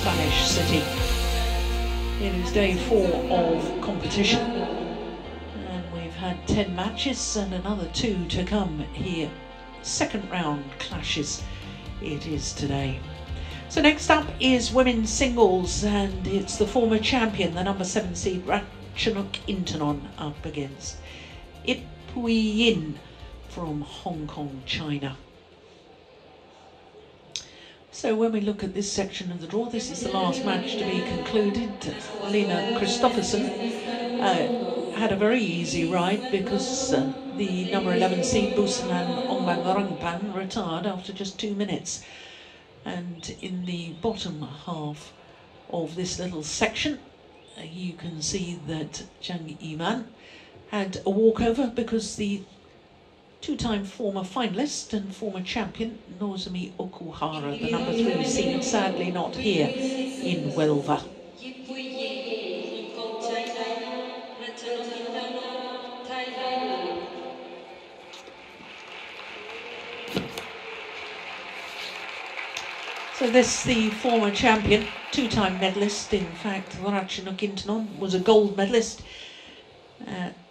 Spanish city. It is day four of competition. And we've had 10 matches and another two to come here. Second round clashes it is today. So next up is women's singles and it's the former champion, the number seven seed Ratchanok Intanon up against Ip Yin from Hong Kong, China. So when we look at this section of the draw, this is the last match to be concluded. Line Christophersen uh, had a very easy ride because uh, the number 11 seed Busanan Ongbamrungphan retired after just two minutes. And in the bottom half of this little section, uh, you can see that Zhang Yiman had a walkover because the two-time former finalist and former champion Nozomi Okuhara, the number three seed, sadly not here in Huelva. So this the former champion, two-time medalist. In fact, Ratchanok Intanon was a gold medalist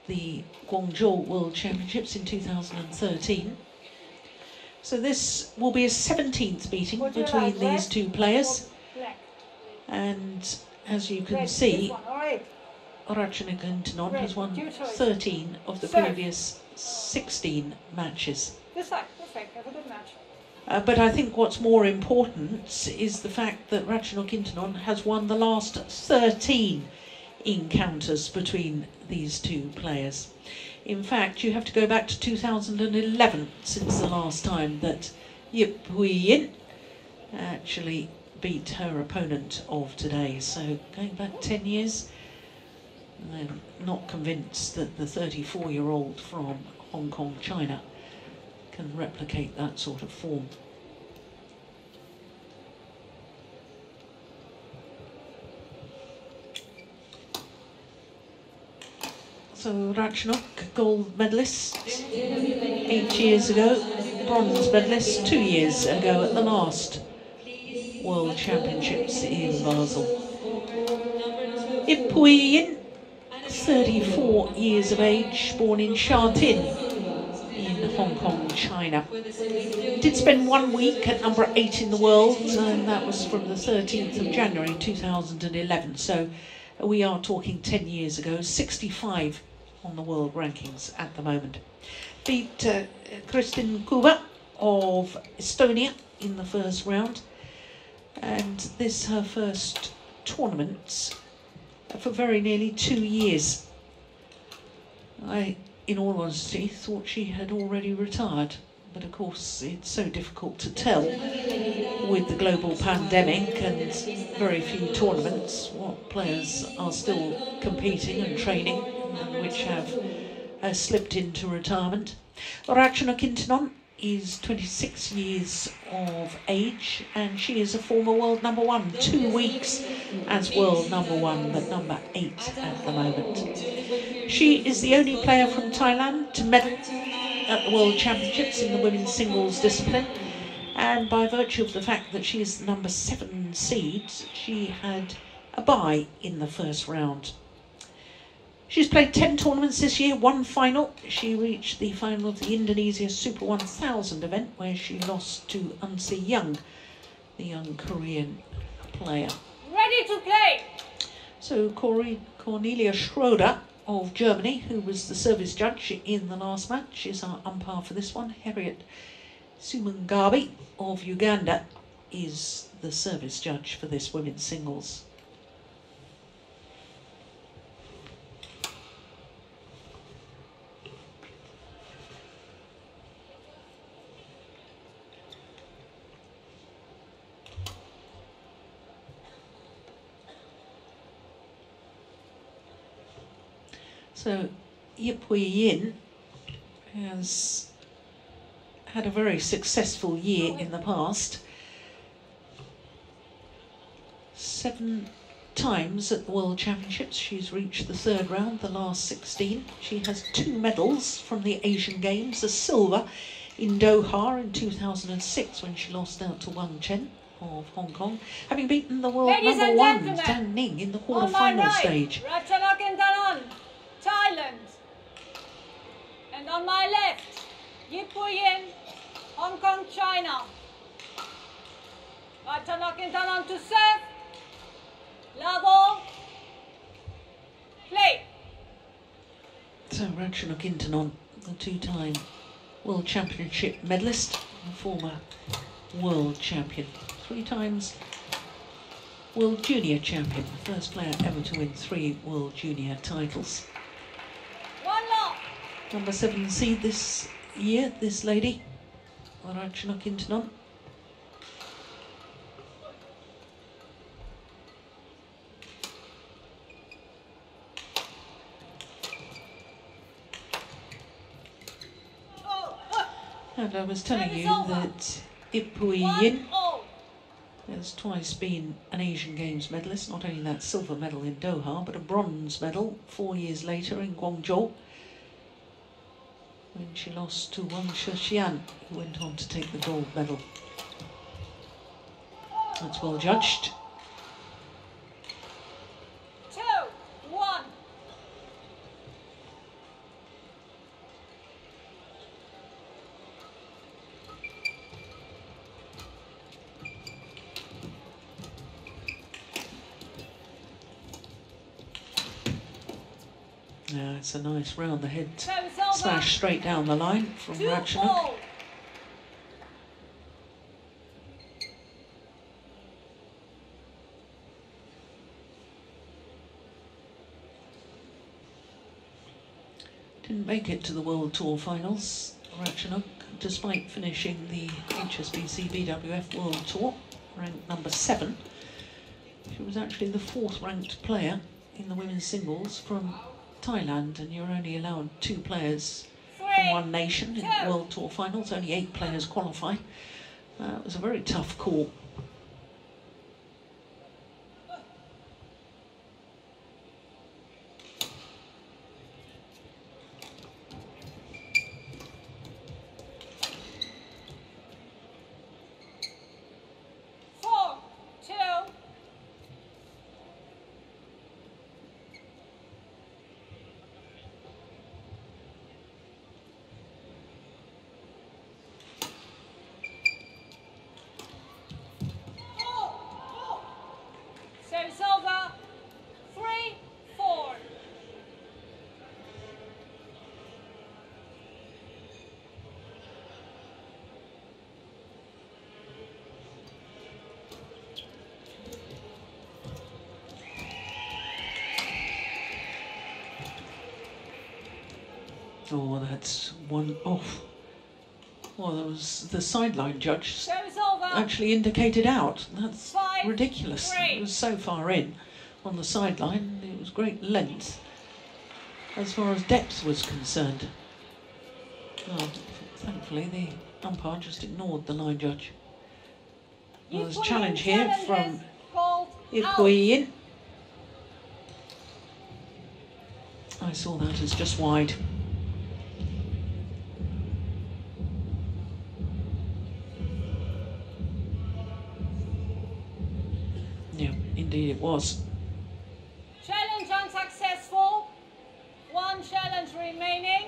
the Guangzhou World Championships in 2013. So this will be a 17th meeting between these two players. And as you can see, Ratchanok Intanon has won 13 of the previous 16 matches. Uh, but I think what's more important is the fact that Ratchanok Intanon has won the last 13 encounters between these two players. In fact, you have to go back to 2011 since the last time that Yip Pui Yin actually beat her opponent of today. So going back 10 years, I'm not convinced that the 34 year old from Hong Kong, China can replicate that sort of form. So Ratchanok, gold medalist eight years ago, bronze medalist two years ago at the last World Championships in Basel. Yip Pui Yin, 34 years of age, born in Sha Tin in Hong Kong, China. Did spend one week at number eight in the world, and that was from the 13th of January 2011. So we are talking 10 years ago, 65 on the world rankings at the moment. Beat uh, Kristin Kuuba of Estonia in the first round, and this her first tournament for very nearly two years. I, in all honesty, thought she had already retired, but of course it's so difficult to tell with the global pandemic and very few tournaments what players are still competing and training which have uh, slipped into retirement. Ratchanok Intanon is 26 years of age and she is a former world number one, two weeks as world number one, but number eight at the moment. She is the only player from Thailand to medal at the World Championships in the women's singles discipline and by virtue of the fact that she is the number seven seed, she had a bye in the first round. She's played 10 tournaments this year, one final. She reached the final of the Indonesia Super 1000 event where she lost to An Se-young, the young Korean player. Ready to play! So Corey, Cornelia Schroeder of Germany, who was the service judge in the last match, is our umpire for this one. Harriet Sumungabi of Uganda is the service judge for this women's singles. So Yip Pui Yin has had a very successful year in the past. Seven times at the World Championships she's reached the third round, the last 16. She has two medals from the Asian Games, a silver in Doha in 2006 when she lost out to Wang Chen, of Hong Kong, having beaten the world Ladies number one Dan Ning in the quarter-final stage. On my left, Yip Yin, Hong Kong, China. Ratchanok Intanon to serve. Level. Play. So Ratchanok Intanon, the two-time World Championship medalist, and former World Champion, three times World Junior Champion, the first player ever to win three World Junior titles. Number seven seed this year, this lady, Intanon. Oh, oh. And I was telling you that Yip Pui Yin has twice been an Asian Games medalist, not only that silver medal in Doha, but a bronze medal four years later in Guangzhou when she lost to Wang Shixian, who went on to take the gold medal. That's well judged. Two. One. Yeah, it's a nice round the head Service over. Smash straight down the line from Two Ratchanok. Didn't make it to the World Tour finals, Ratchanok, despite finishing the HSBC BWF World Tour, ranked number seven. She was actually the fourth ranked player in the women's singles from Thailand, and you're only allowed two players from one nation in the World Tour finals, only eight players qualify. Uh, it was a very tough call. Oh, that's one off. Well, that was the sideline judge actually indicated out. That's Five, ridiculous. three. It was so far in on the sideline. It was great length as far as depth was concerned. Well, thankfully the umpire just ignored the line judge. Well, there's a challenge here from called I saw that as just wide. It was. Challenge unsuccessful. One challenge remaining.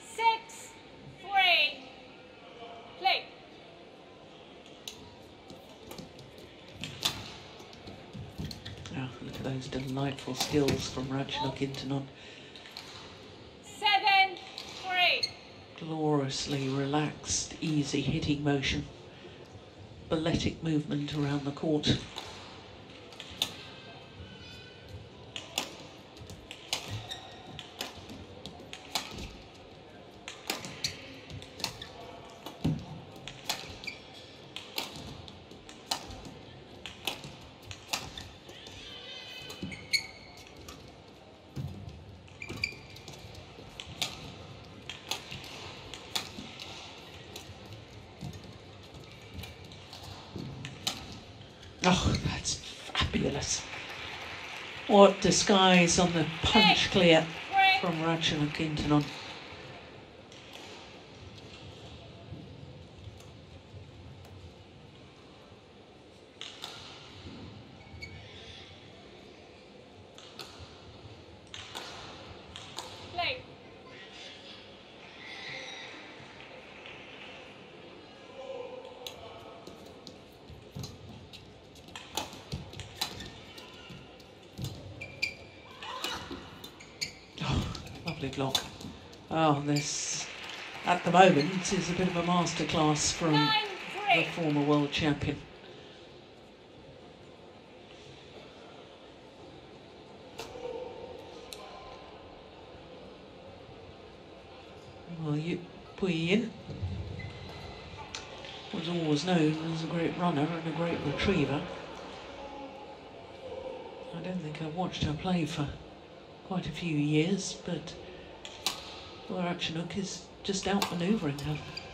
Six, three. Play. Ah, look at those delightful skills from Ratchanok Intanon. Seven, three. Gloriously relaxed, easy hitting motion. Balletic movement around the court. Oh, that's fabulous. What disguise on the punch clear from Ratchanok Intanon. Good luck. Oh, this at the moment is a bit of a masterclass from the former world champion. Well, Yu Puyin uh, was always known as a great runner and a great retriever. I don't think I've watched her play for quite a few years, but Ratchanok is just outmanoeuvring her.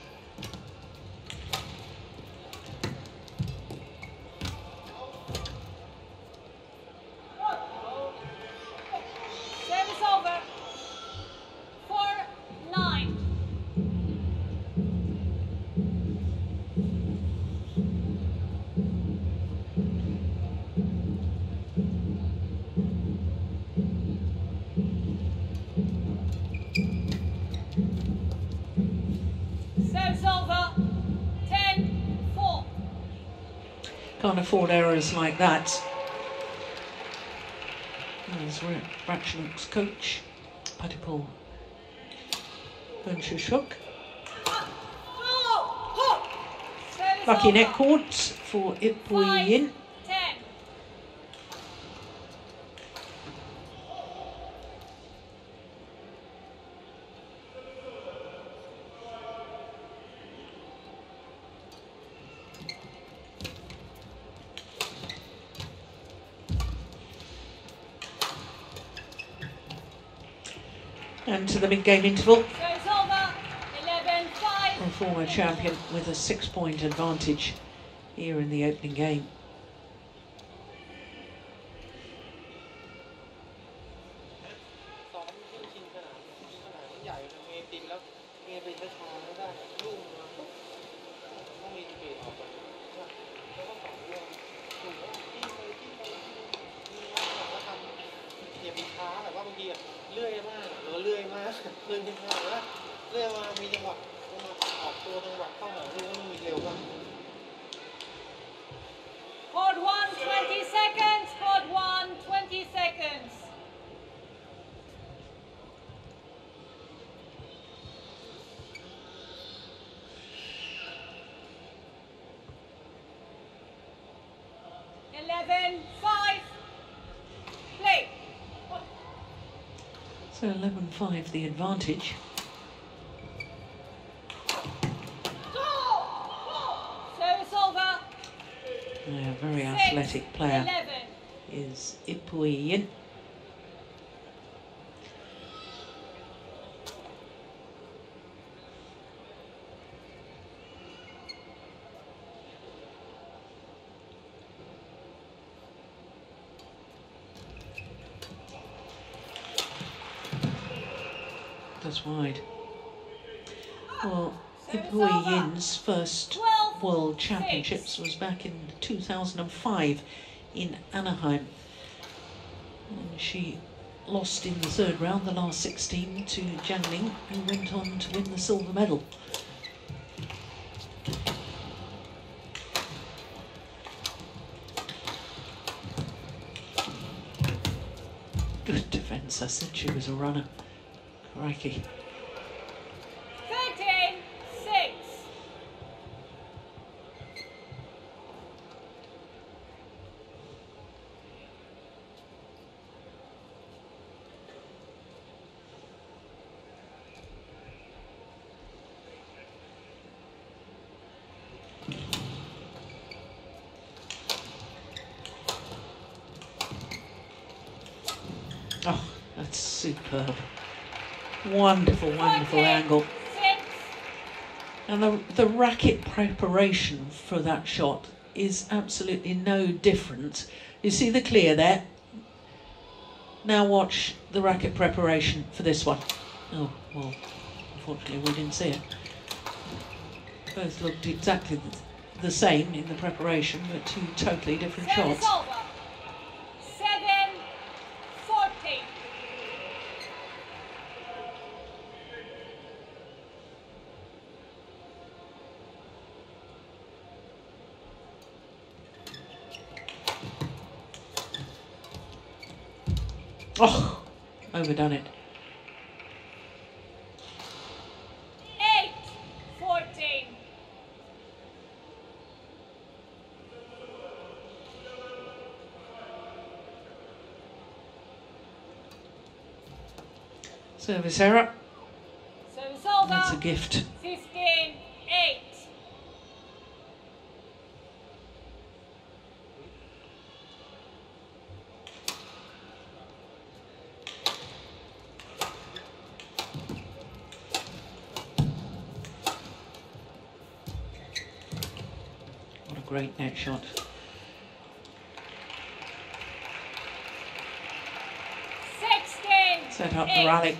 Afford errors like that. As Ratchanok's coach, Padipal Benchushuk. Service Lucky neck cord for Yip Pui Yin. And to the mid-game interval, Service over. Eleven, five. a former champion with a six-point advantage here in the opening game. So 11-5 the advantage. Service over. A very athletic player Eleven. is Yip Pui Yin. Wide. Well, Yip Pui Yin's first World Championships was back in 2005 in Anaheim. And she lost in the third round, the last 16, to Jiang Ling, who went on to win the silver medal. Good defence, I said she was a runner. Crikey. Thirteen, six. Oh, that's superb. Wonderful, wonderful angle. And the, the racket preparation for that shot is absolutely no different. You see the clear there? Now watch the racket preparation for this one. Oh, well, unfortunately we didn't see it. Both looked exactly the same in the preparation, but two totally different shots. overdone it. Eight, Service error. Service over. That's a gift. Great shot. Sixteen. Set up the rally.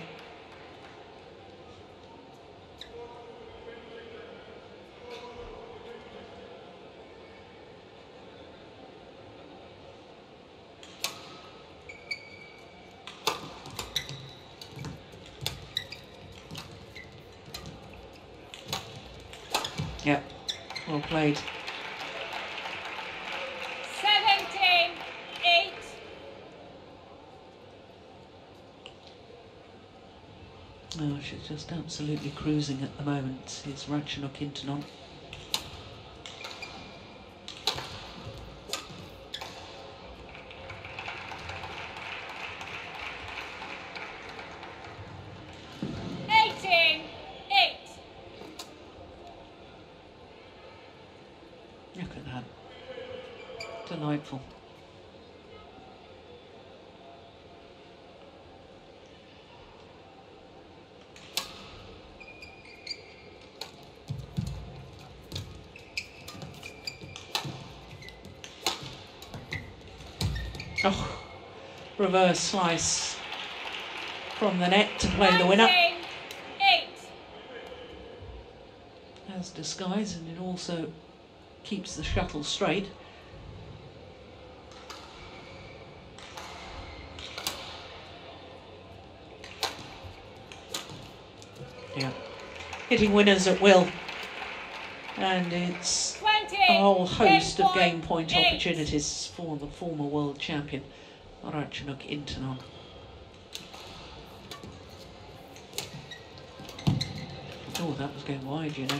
Yep, well played. Seventeen eight. Oh, she's just absolutely cruising at the moment, is Ratchanok Intanon. Reverse slice from the net to play the winner. Nineteen eight. Has disguise and it also keeps the shuttle straight. Yeah. Hitting winners at will. And it's Twenty. a whole host of game point point eight. opportunities for the former world champion, Ratchanok Intanon. Oh, that was going wide, you know.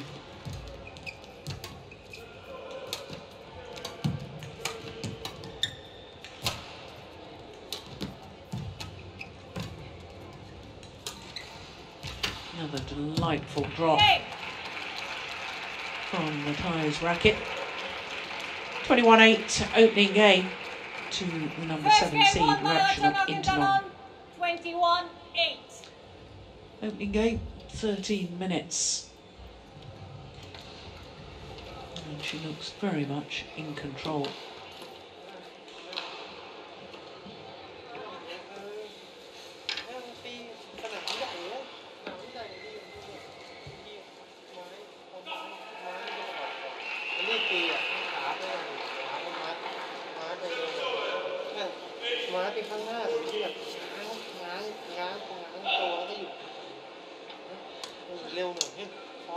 Another delightful drop Eight. from the Tyres racket. 21-8 opening game to the number First 7 game seed Ratchanok Intanon. Intanon. Twenty-one eight. Opening game, 13 minutes. And she looks very much in control.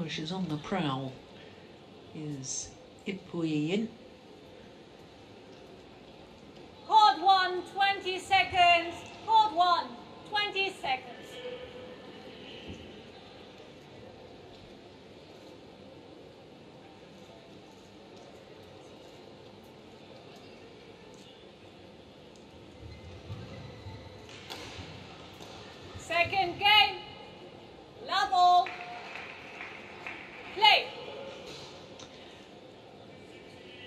Oh, she's on the prowl. Is Yip Pui Yin. Cord one, 20 seconds. Cord one, 20 seconds. Second game. Level. Play.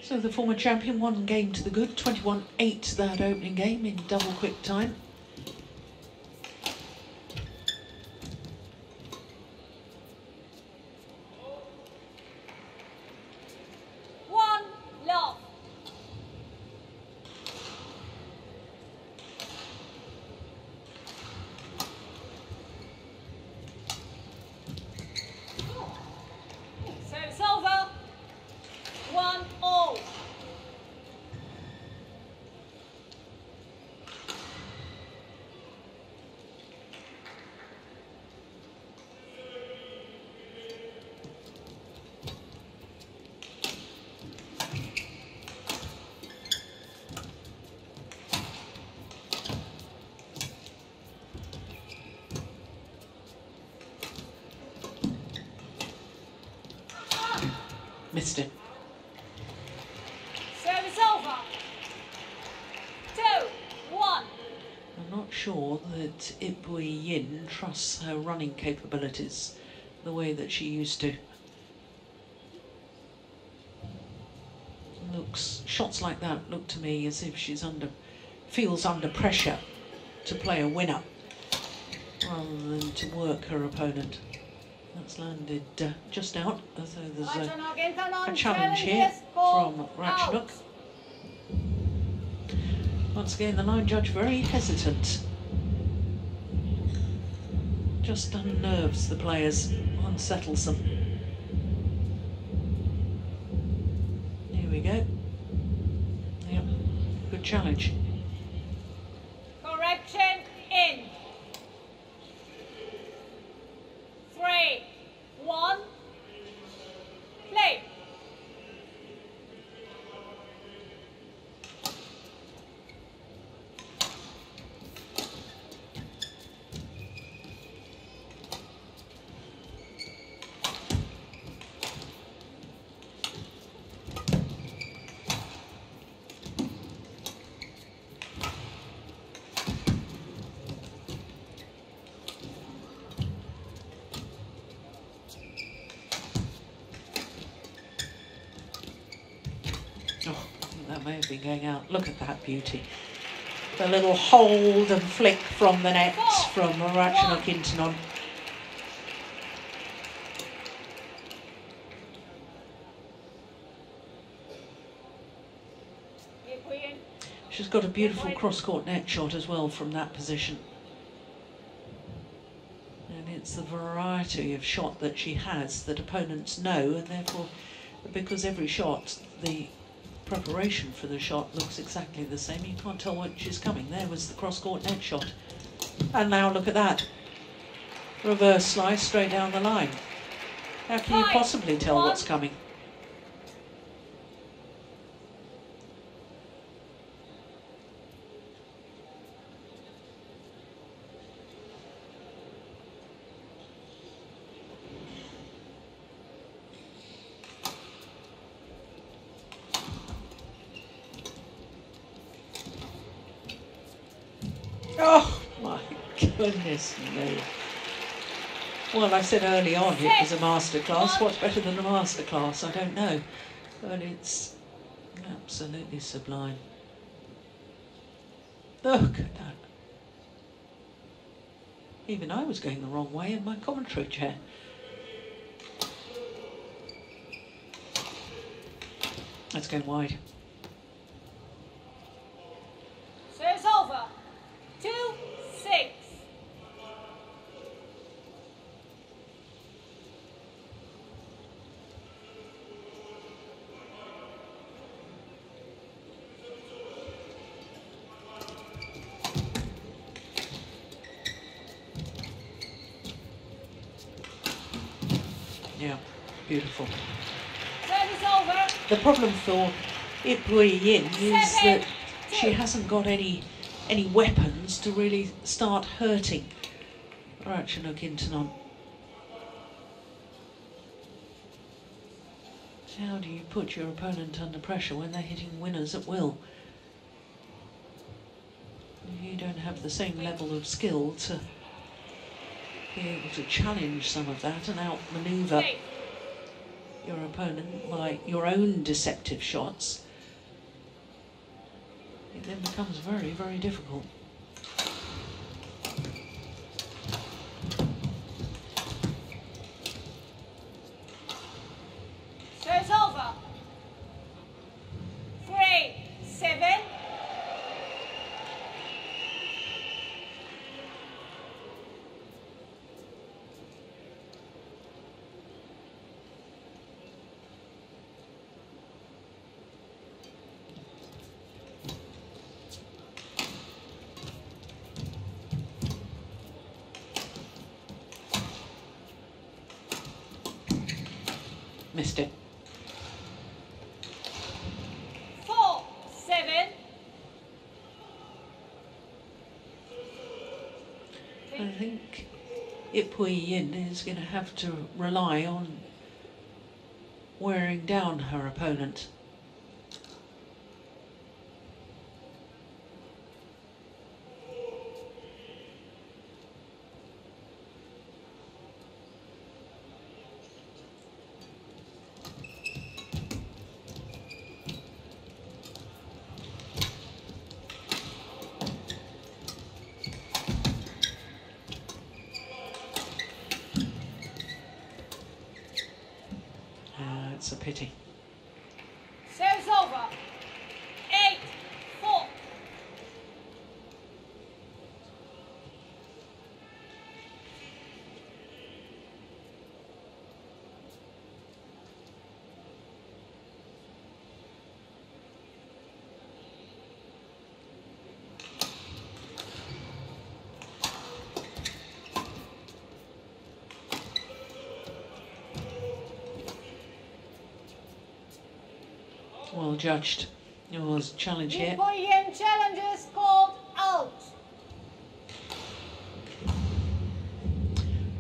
So the former champion one game to the good, 21-8 that opening game in double quick time. Yip Pui Yin trusts her running capabilities the way that she used to. Looks shots like that look to me as if she's under feels under pressure to play a winner rather than to work her opponent. That's landed uh, just out, so there's a, a challenge here from out. Once again, the line judge very hesitant. Just unnerves the players, unsettles them. Here we go. Yep, good challenge. Been going out. Look at that beauty. The little hold and flick from the net from Ratchanok Intanon. Ipui She's got a beautiful cross-court net shot as well from that position. And it's the variety of shot that she has that opponents know, and therefore, because every shot, the preparation for the shot looks exactly the same, you can't tell when she's coming. There was the cross-court net shot. And now look at that. Reverse slice straight down the line. How can you possibly tell what's coming? Oh my goodness me. Well, I said early on it was a masterclass. What's better than a masterclass? I don't know. But it's absolutely sublime. Look at that. Even I was going the wrong way in my commentary chair. Let's go wide. Beautiful. Service over. The problem for Yip Pui Yin is Seven, that she hasn't got any any weapons to really start hurting Ratchanok Intanon. How do you put your opponent under pressure when they're hitting winners at will? You don't have the same level of skill to be able to challenge some of that and outmaneuver Play. Your opponent by your own deceptive shots, it then becomes very, very difficult. missed it. Four, seven. I think Yip Pui Yin is going to have to rely on wearing down her opponent. pity. well judged. It was challenge here. Boyan challenges called out.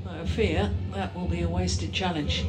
I fear that will be a wasted challenge.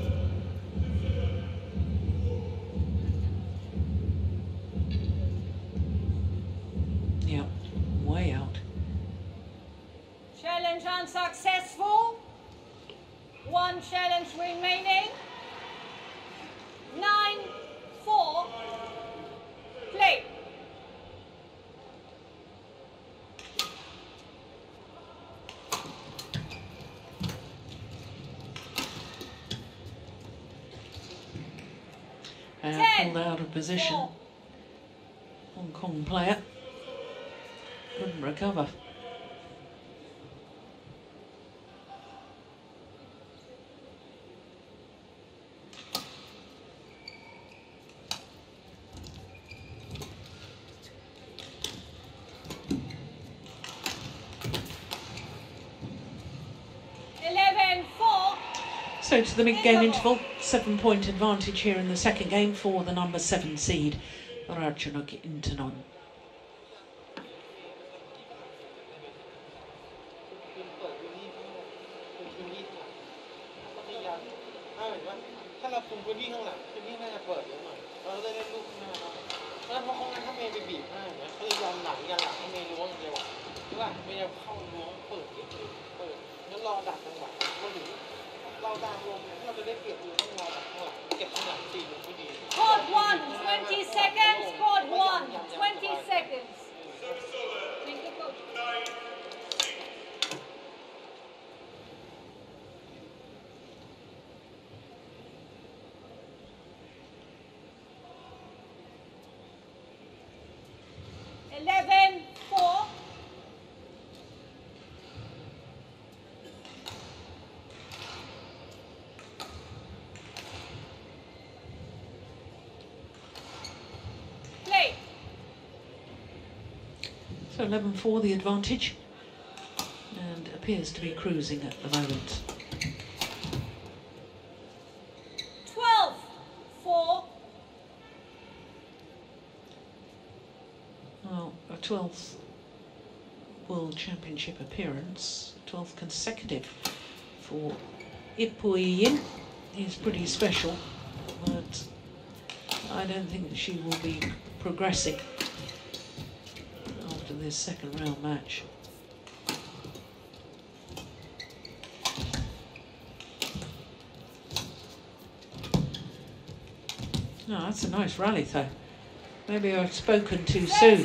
So to the mid-game interval, seven-point advantage here in the second game for the number seven seed, Ratchanok Intanon. 11-4 the advantage and appears to be cruising at the moment. 12, 4. Well, a 12th World Championship appearance, 12th consecutive for Yip Pui Yin is pretty special, but I don't think she will be progressing this second round match. No, oh, that's a nice rally though. Maybe I've spoken too soon.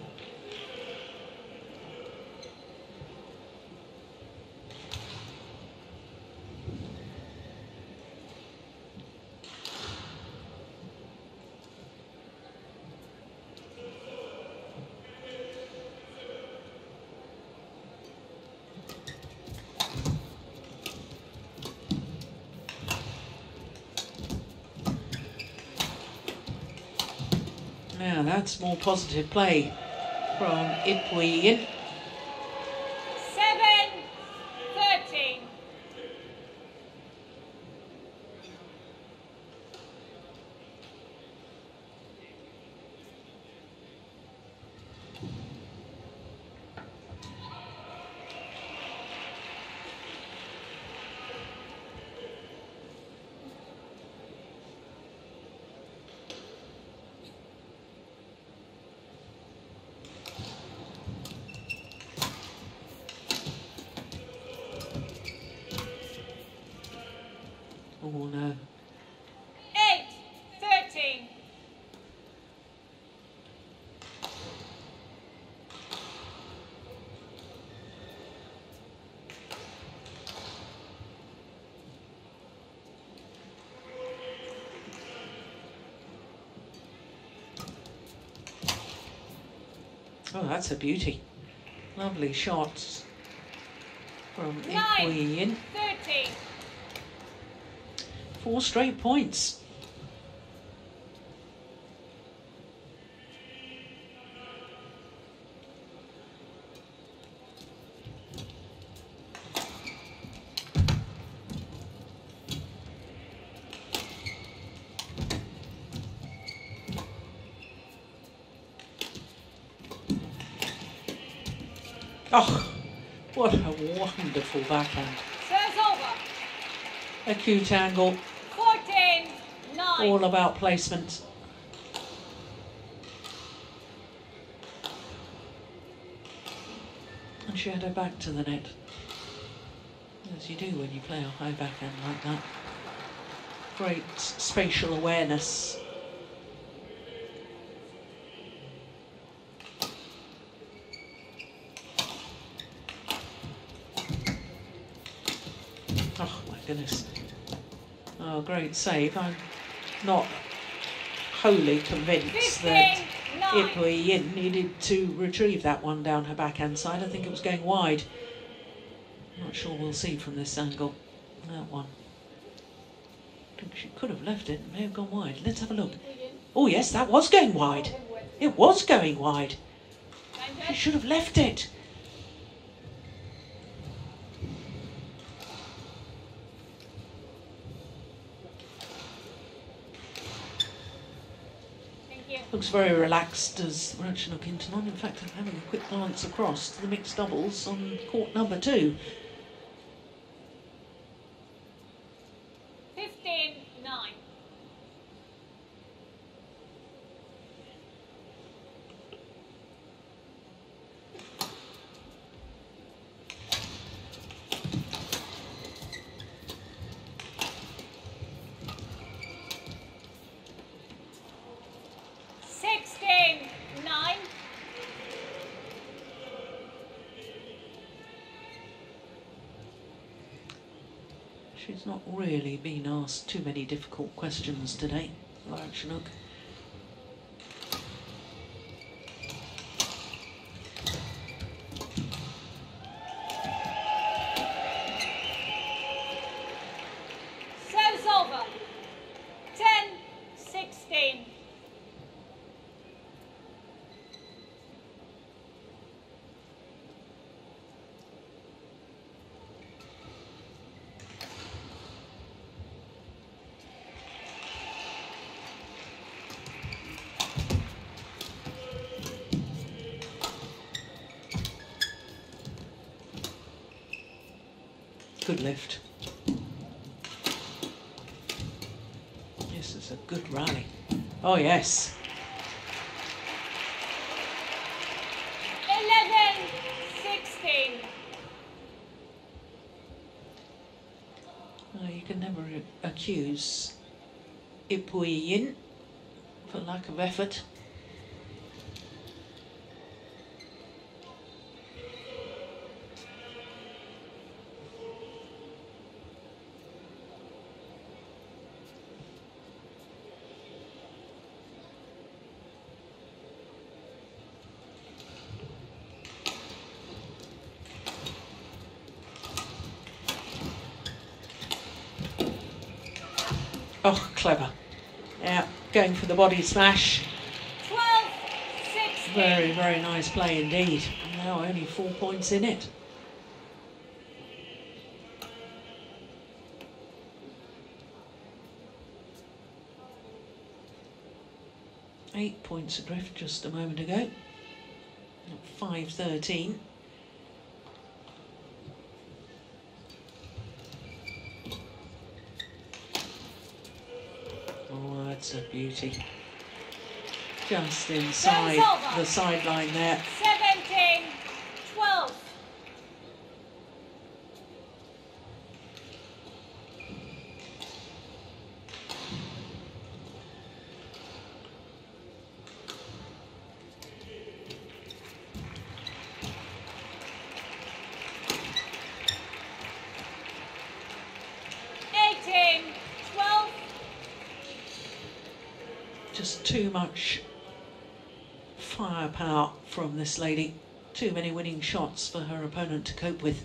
that's more positive play from Yip Pui Oh, that's a beauty. Lovely shots from Nine. Yin. Thirteen. Four straight points. Oh, what a wonderful backhand. Serves over. Acute angle, Fourteen, nine. all about placement. And she had her back to the net. As you do when you play a high backhand like that. Great spatial awareness. Oh my goodness. Oh, great save. I'm not wholly convinced that. Yip Pui Yin needed to retrieve that one down her backhand side. I think it was going wide. Not sure we'll see from this angle. That one. I think she could have left it. It may have gone wide. Let's have a look. Oh yes, that was going wide. It was going wide. She should have left it. Looks very relaxed as we're actually looking Ratchanok Intanon. In fact, I'm having a quick glance across to the mixed doubles on court number two. She's not really been asked too many difficult questions today, Ratchanok. Serves Oh, yes. Eleven, sixteen. You can never accuse Yip Pui Yin for lack of effort. Oh, clever. Yeah, going for the body smash. Twelve, Very, very nice play indeed. Now only four points in it. Eight points adrift just a moment ago. 5.13. A beauty. Just inside the sideline there. 17, 12. Eighteen, twelve. Just too much firepower from this lady. Too many winning shots for her opponent to cope with.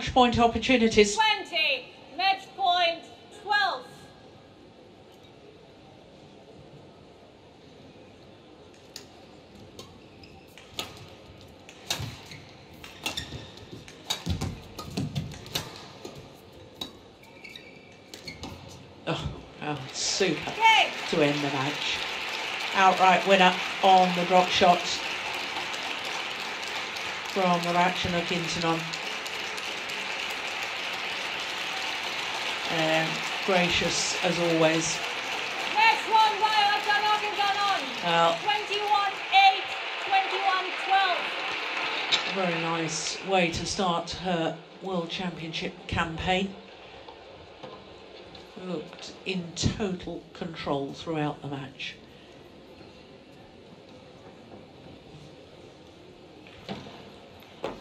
Match point opportunities. 20, match point 12. Oh, oh, super Okay, to end the match. Outright winner on the drop shots from the Ratchanok Intanon. Um, gracious as always. won by Ratchanok Intanon. Well, 21 8, 21 12. a very nice way to start her World Championship campaign. Looked in total control throughout the match.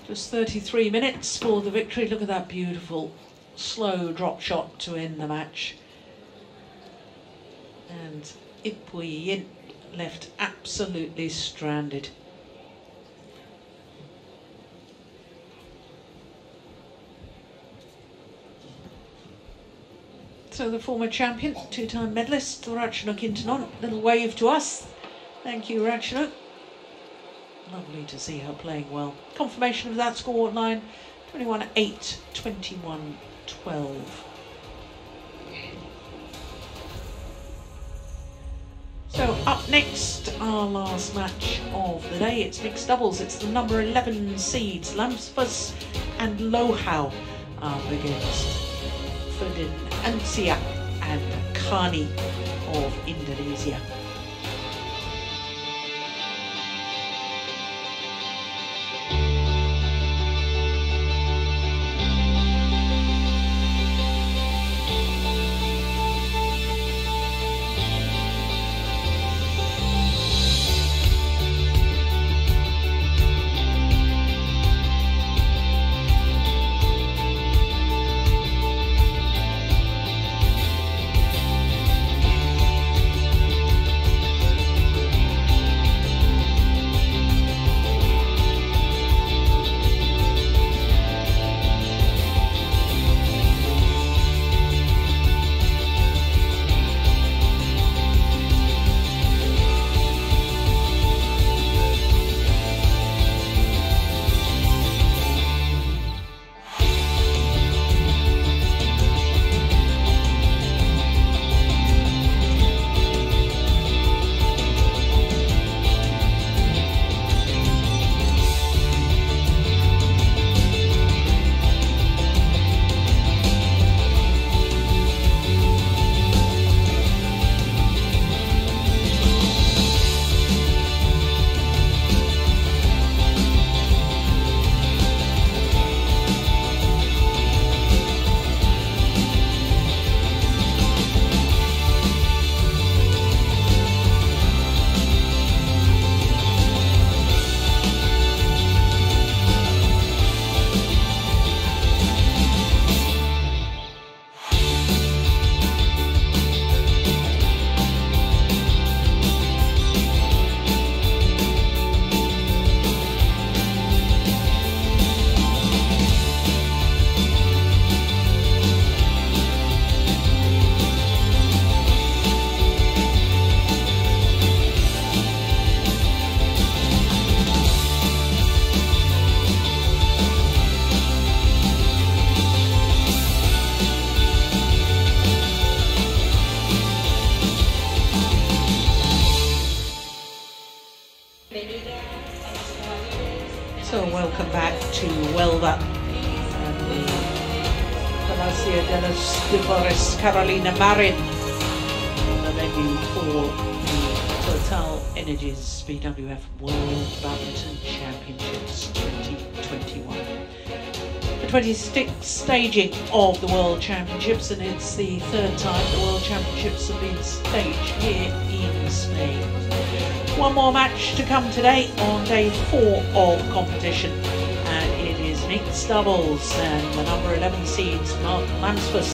Just 33 minutes for the victory. Look at that beautiful slow drop shot to end the match. And Yip Pui left absolutely stranded. So the former champion, two-time medalist, Ratchanok Intanon, little wave to us. Thank you, Ratchanok. Lovely to see her playing well. Confirmation of that score line 21 8, 21 12. So up next, our last match of the day. It's mixed doubles. It's the number 11 seeds, Lamsfuss and Lohau up against Ferdin Ansia and Kani of Indonesia. Marin, the venue for the Total Energies BWF World Badminton Championships 2021. The 26th staging of the World Championships, and it's the third time the World Championships have been staged here in Spain. One more match to come today on day four of competition, and it is mixed doubles, and the number 11 seeds Mark Lamsfuss